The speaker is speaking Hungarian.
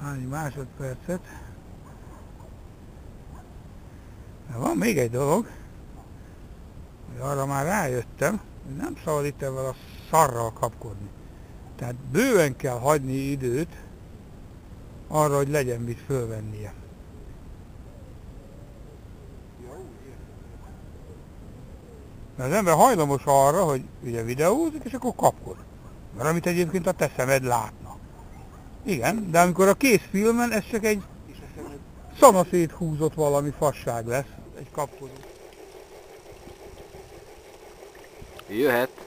hány másodpercet. De van még egy dolog, hogy arra már rájöttem, hogy nem szabad itt ebben a szarral kapkodni. Tehát bőven kell hagyni időt arra, hogy legyen mit fölvennie. Mert az ember hajlamos arra, hogy ugye videózik, és akkor kapkod. Mert amit egyébként a te szemed látna. Igen, de amikor a kész filmen ez csak egy szanaszét húzott valami fasság lesz, egy kapkodó. Jöhet.